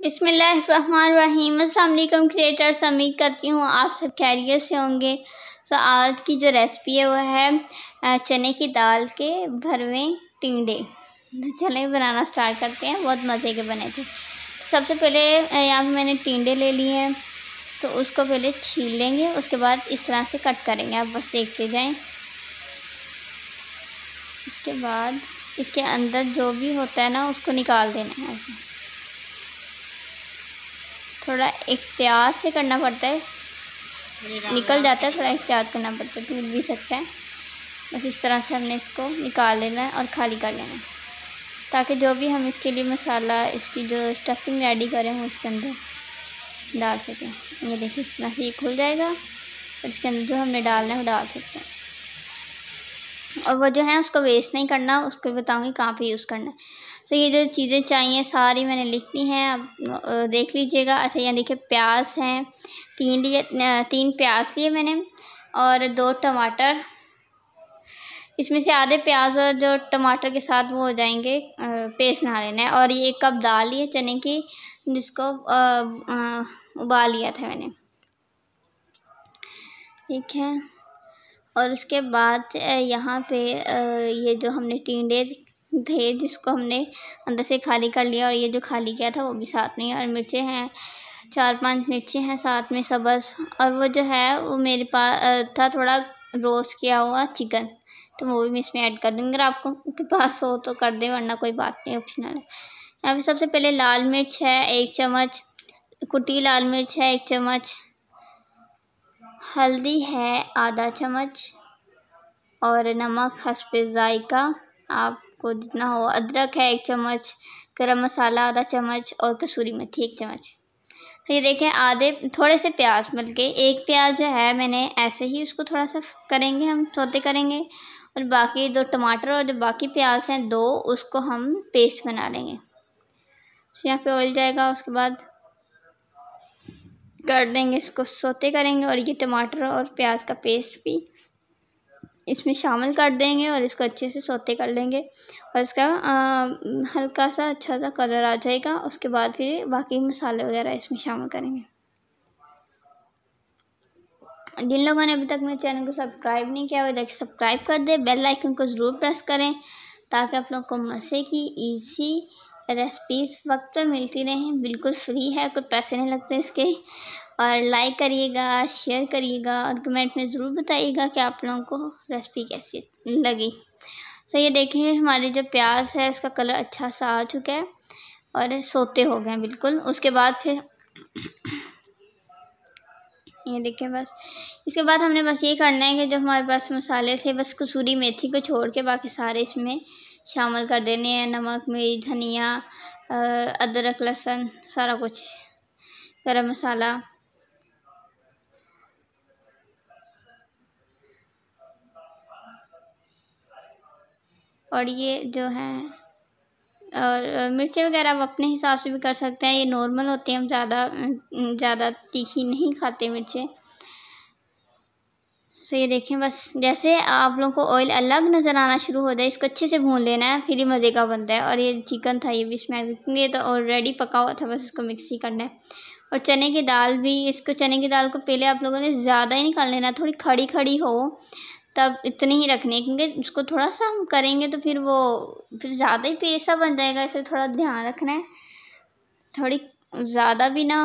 बिसमीम अल्लाम क्रिएटर्स उम्मीद करती हूँ आप सब खैरियत से होंगे। तो आज की जो रेसिपी है, वो है चने की दाल के भरवे टिंडे। तो चलें बनाना स्टार्ट करते हैं, बहुत मज़े के बने थे। सबसे पहले यहाँ पे मैंने टिंडे ले लिए हैं। तो उसको पहले छील लेंगे, उसके बाद इस तरह से कट करेंगे। आप बस देखते जाएँ। उसके बाद इसके अंदर जो भी होता है ना, उसको निकाल देना है। ऐसे थोड़ा एहतियात से करना पड़ता है। निकल जाता है थोड़ा एहतियात करना पड़ता है टूट भी सकता है। बस इस तरह से हमने इसको निकाल लेना है और खाली कर लेना है। ताकि जो भी हम इसके लिए मसाला इसकी जो स्टफिंग रेडी करें वो इसके अंदर डाल सकें। ये देखिए इस तरह से ये खुल जाएगा और इसके अंदर जो हमने डालना है वो डाल सकते हैं। और वो जो है उसको वेस्ट नहीं करना उसको बताऊँगी कहाँ पे यूज़ करना है। तो ये जो चीज़ें चाहिए सारी मैंने लिख ली हैं। अब देख लीजिएगा। अच्छा यहाँ देखिए प्याज हैं। तीन लिए तीन प्याज लिए मैंने और दो टमाटर। इसमें से आधे प्याज और जो टमाटर के साथ वो हो जाएँगे पेस्ट बना लेना है। और ये एक कप दाल लिए चने की, जिसको उबाल लिया था मैंने। ठीक है। और उसके बाद यहाँ पे ये जो हमने टींडे थे, जिसको हमने अंदर से खाली कर लिया और ये जो खाली किया था वो भी साथ में और मिर्चें हैं, चार पाँच मिर्चें हैं साथ में सबस और वो जो है, वो मेरे पास था थोड़ा रोस्ट किया हुआ चिकन तो वो भी मैं इसमें ऐड कर दूँगी। अगर आपको के पास हो तो कर दे, वरना कोई बात नहीं, ऑप्शनल है। यहाँ पे सबसे पहले लाल मिर्च है, एक चम्मच, कुटी लाल मिर्च है, एक चम्मच, हल्दी है, आधा चम्मच, और नमक हसब ज़ायका, आप को जितना हो, अदरक है एक चम्मच, गरम मसाला आधा चम्मच और कसूरी मेथी एक चम्मच। तो ये देखें, आधे, थोड़े से प्याज मिल के एक प्याज जो है, मैंने ऐसे ही उसको थोड़ा सा करेंगे हम सोते करेंगे। और बाकी दो टमाटर और जो बाकी प्याज हैं, दो उसको हम पेस्ट बना लेंगे। तो यहाँ पे ऑयल जाएगा, उसके बाद कर देंगे इसको, सोते करेंगे और ये टमाटर और प्याज का पेस्ट भी इसमें शामिल कर देंगे और इसको अच्छे से सोते कर लेंगे और इसका हल्का सा अच्छा सा कलर आ जाएगा। उसके बाद फिर बाकी मसाले वगैरह इसमें शामिल करेंगे। जिन लोगों ने अभी तक मेरे चैनल को सब्सक्राइब नहीं किया, वो देखिए सब्सक्राइब कर दे। बेल आइकन को ज़रूर प्रेस करें ताकि आप लोग को मज़े की इजी रेसिपीज़ वक्त पर मिलती रहें। बिल्कुल फ्री है, कोई पैसे नहीं लगते इसके। और लाइक करिएगा शेयर करिएगा और कमेंट में ज़रूर बताइएगा कि आप लोगों को रेसिपी कैसी लगी। तो ये देखिए, हमारे जो प्याज है, उसका कलर अच्छा सा आ चुका है और सोते हो गए बिल्कुल। उसके बाद फिर ये देखिए बस। इसके बाद हमने बस ये करना है कि जो हमारे पास मसाले थे, बस कसूरी मेथी को छोड़ के बाकी सारे इसमें शामिल कर देने हैं, नमक, मिर्च, धनिया अदरक, लहसुन, सारा कुछ। गरम मसाला। और ये जो है, और मिर्चें वगैरह आप अपने हिसाब से भी कर सकते हैं। ये नॉर्मल होती हैं, हम ज़्यादा ज़्यादा तीखी नहीं खाते मिर्चें। तो ये देखें बस जैसे आप लोगों को ऑयल अलग नज़र आना शुरू हो जाए, इसको अच्छे से भून लेना है, फिर ही मज़े का बनता है। और ये चिकन था, ये भी इसमें ये तो ऑलरेडी पका हुआ था, बस इसको मिक्स ही करना है। और चने की दाल भी, इसको चने की दाल को पहले आप लोगों ने ज़्यादा ही नहीं कर लेना, थोड़ी खड़ी खड़ी हो, तब इतनी ही रखनी है, क्योंकि उसको थोड़ा सा हम करेंगे तो फिर वो, फिर ज़्यादा ही पेशा बन जाएगा, इसे थोड़ा ध्यान रखना है। थोड़ी ज़्यादा भी ना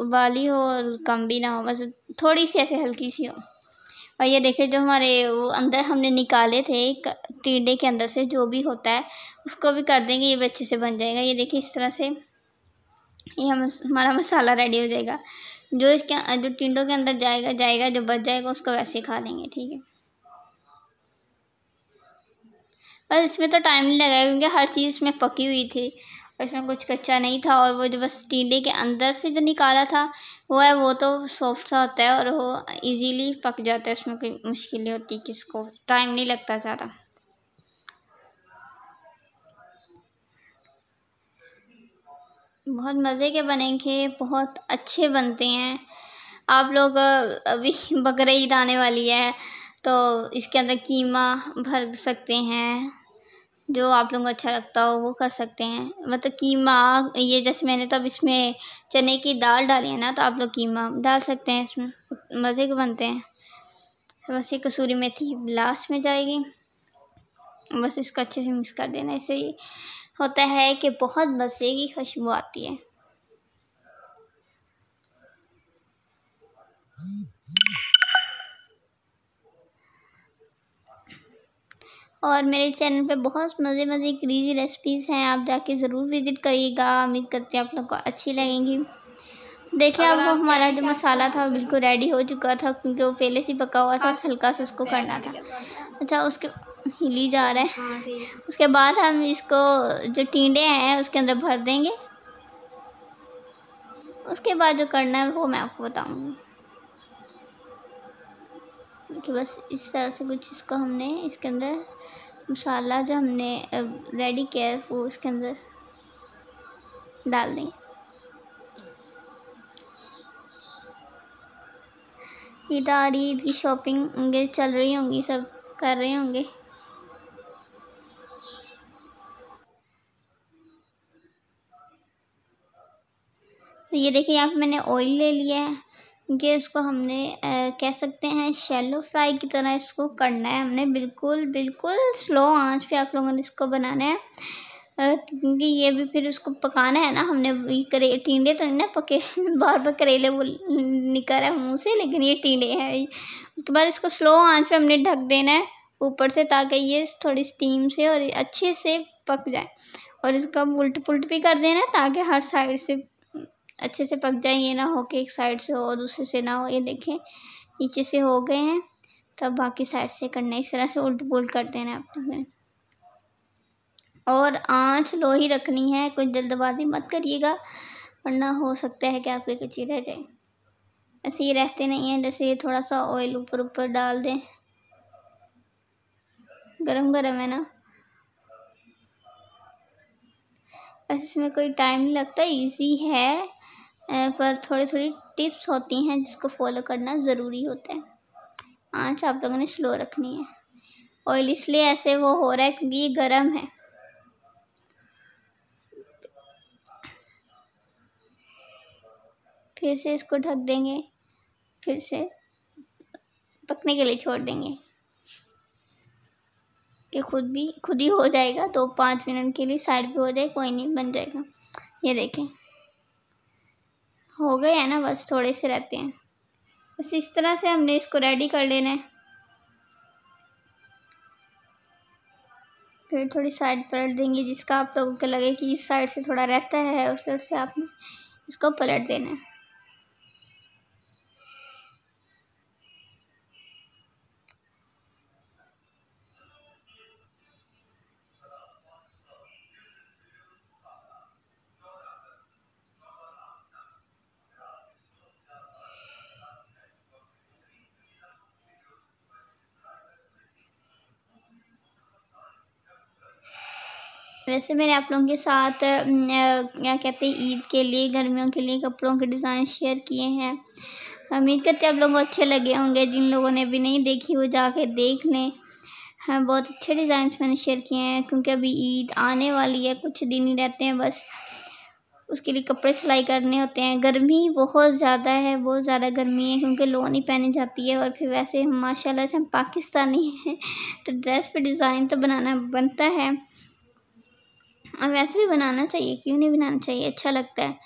उबाली हो और कम भी ना हो, बस थोड़ी सी ऐसे हल्की सी हो। और ये देखिए जो हमारे वो अंदर हमने निकाले थे टीडे के अंदर से जो भी होता है, उसको भी कर देंगे, ये भी अच्छे से बन जाएगा। ये देखिए इस तरह से ये हम, हमारा मसाला रेडी हो जाएगा। जो इसके, जो टिंडों के अंदर जाएगा जाएगा, जो बच जाएगा, उसको वैसे खा लेंगे, ठीक है। बस इसमें तो टाइम नहीं लगाया, क्योंकि हर चीज़ इसमें पकी हुई थी। इसमें कुछ कच्चा नहीं था और वो जो बस टीडे के अंदर से जो निकाला था, वो है, वो तो सॉफ्ट सा होता है और वो इजीली पक जाता है। उसमें कोई मुश्किल होती, किसको टाइम नहीं लगता ज़्यादा। बहुत मज़े के बनेंगे, बहुत अच्छे बनते हैं। आप लोग अभी बकर ईद आने वाली है तो इसके अंदर कीमा भर सकते हैं। जो आप लोगों को अच्छा लगता हो, वो कर सकते हैं। मतलब कीमा, ये जैसे मैंने तो अब इसमें चने की दाल डाली है ना तो आप लोग कीमा डाल सकते हैं इसमें। मज़े के बनते हैं। बस ये कसूरी मेथी लास्ट में जाएगी। बस इसको अच्छे से मिक्स कर देना। इससे होता है कि बहुत मज़े की खुशबू आती है। और मेरे चैनल पे बहुत मज़े मज़े की क्रीजी रेसिपीज़ हैं आप जाके ज़रूर विज़िट करिएगा। उम्मीद करते हैं आप लोग को अच्छी लगेंगी। देखिए अब हमारा जो मसाला था बिल्कुल रेडी हो चुका था क्योंकि वो पहले से पका हुआ था हल्का सा उसको करना था। अच्छा उसके हिली जा रहा है। हाँ, उसके बाद हम इसको जो टींडे हैं उसके अंदर भर देंगे। उसके बाद जो करना है वो मैं आपको बताऊँगी। कि बस इस तरह से कुछ इसको हमने इसके अंदर मसाला जो हमने रेडी किया है, वो उसके अंदर डाल देंगे। ईद आ रही ईद की शॉपिंग चल रही होंगी, सब कर रहे होंगे। तो ये देखिए, यहाँ पे मैंने ऑयल ले लिया है। कि इसको हमने आ, कह सकते हैं शैलो फ्राई की तरह इसको करना है हमने। बिल्कुल बिल्कुल स्लो आँच पे आप लोगों ने इसको बनाना है। क्योंकि ये भी फिर उसको पकाना है ना हमने करे टींडे तो ना पके बार बार करेले वो निकल रहा है मुँह से लेकिन ये टींडे हैं उसके बाद इसको स्लो आँच पे हमने ढक देना है ऊपर से ताकि ये थोड़ी स्टीम से और अच्छे से पक जाए। और इसका उल्ट पुल्ट भी कर देना ताकि हर साइड से अच्छे से पक जाए, ये ना हो कि एक साइड से हो दूसरे से ना हो। ये देखें, नीचे से हो गए हैं, तब बाकी साइड से करना इस तरह से उल्ट पुल्ट कर देना है आप लोगों ने और आँच लो ही रखनी है, कुछ जल्दबाजी मत करिएगा, वरना हो सकता है कि आपके कच्ची रह जाए। ऐसे ही रहते नहीं हैं, जैसे ये थोड़ा सा ऑयल ऊपर ऊपर डाल दें। गरम गरम है ना। बस इसमें कोई टाइम नहीं लगता इजी है। पर थोड़ी थोड़ी टिप्स होती हैं जिसको फॉलो करना ज़रूरी होता है। आँच आप लोगों ने स्लो रखनी है। ऑयल इसलिए ऐसे वो हो रहा है क्योंकि ये गर्म है। फिर से इसको ढक देंगे। फिर से पकने के लिए छोड़ देंगे। कि खुद भी, खुद ही हो जाएगा तो पाँच मिनट के लिए साइड पे हो जाए, कोई नहीं, बन जाएगा। ये देखें। हो गए हैं ना, बस थोड़े से रहते हैं। बस इस तरह से हमने इसको रेडी कर लेना है। फिर थोड़ी साइड पलट देंगे, जिसका आप लोगों को लगे कि इस साइड से थोड़ा रहता है, उस तरह से आपने इसको पलट देना है। वैसे मैंने आप लोगों के साथ क्या कहते हैं, ईद के लिए, गर्मियों के लिए कपड़ों के डिज़ाइन शेयर किए हैं। उम्मीद करते आप लोगों को अच्छे लगे होंगे। जिन लोगों ने अभी नहीं देखी, वो जाके देख लें। हाँ बहुत अच्छे डिज़ाइन मैंने शेयर किए हैं, क्योंकि अभी ईद आने वाली है, कुछ दिन ही रहते हैं बस। उसके लिए कपड़े सिलाई करने होते हैं। गर्मी बहुत ज़्यादा है, बहुत ज़्यादा गर्मी है, क्योंकि लो नहीं पहनी जाती है, और फिर वैसे माशाल्लाह से हम पाकिस्तानी हैं तो ड्रेस पे डिज़ाइन तो बनाना बनता है। और वैसे भी बनाना चाहिए, क्यों नहीं बनाना चाहिए? अच्छा लगता है।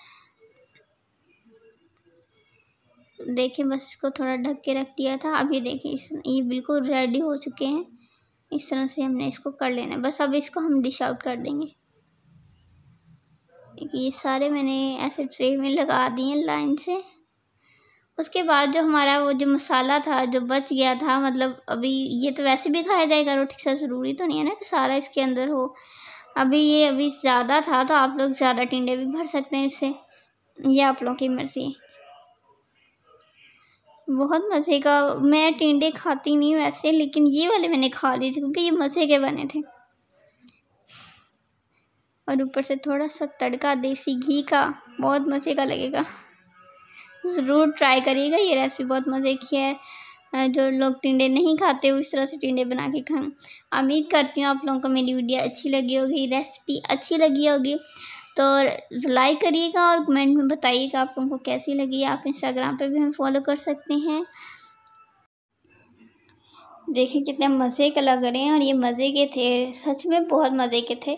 देखिए, बस इसको थोड़ा ढक के रख दिया था। अभी देखिए, इस, ये बिल्कुल रेडी हो चुके हैं। इस तरह से हमने इसको कर लेना है। बस अब इसको हम डिश आउट कर देंगे। देखिए ये सारे मैंने ऐसे ट्रे में लगा दिए लाइन से। उसके बाद जो हमारा वो जो मसाला था, जो बच गया था मतलब अभी ये तो वैसे भी खाया जाएगा, रोटी साथ ज़रूरी तो नहीं है ना कि सारा इसके अंदर हो। अभी ये अभी ज़्यादा था तो आप लोग ज़्यादा टिंडे भी भर सकते हैं इससे। ये आप लोगों की मर्ज़ी। बहुत मज़े का, मैं टिंडे खाती नहीं वैसे लेकिन ये वाले मैंने खा लिए थे, क्योंकि ये मज़े के बने थे। और ऊपर से थोड़ा सा तड़का देसी घी का, बहुत मज़े का लगेगा। ज़रूर ट्राई करिएगा, ये रेसिपी बहुत मज़े की है। जो लोग टिंडे नहीं खाते उस तरह से टिंडे बना के खाएँ। उम्मीद करती हूँ आप लोगों को मेरी वीडियो अच्छी लगी होगी, रेसिपी अच्छी लगी होगी। तो लाइक करिएगा और कमेंट में बताइएगा आप लोगों को कैसी लगी। आप इंस्टाग्राम पे भी हमें फॉलो कर सकते हैं। देखिए कितने मज़े के लग रहे हैं और ये मज़े के थे, सच में बहुत मज़े के थे।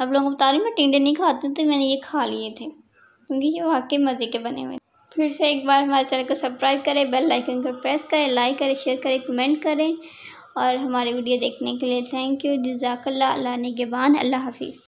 आप लोगों को बता रही मैं टिंडे नहीं खाती तो मैंने ये खा लिए थे। क्योंकि ये वाकई मज़े के बने हुए फिर से एक बार हमारे चैनल को सब्सक्राइब करें, बेल आइकन को प्रेस करें, लाइक करें, शेयर करें, कमेंट करें और हमारे वीडियो देखने के लिए थैंक यू। जजाकल्ला अल्लाह के बान अल्लाह हाफिज़।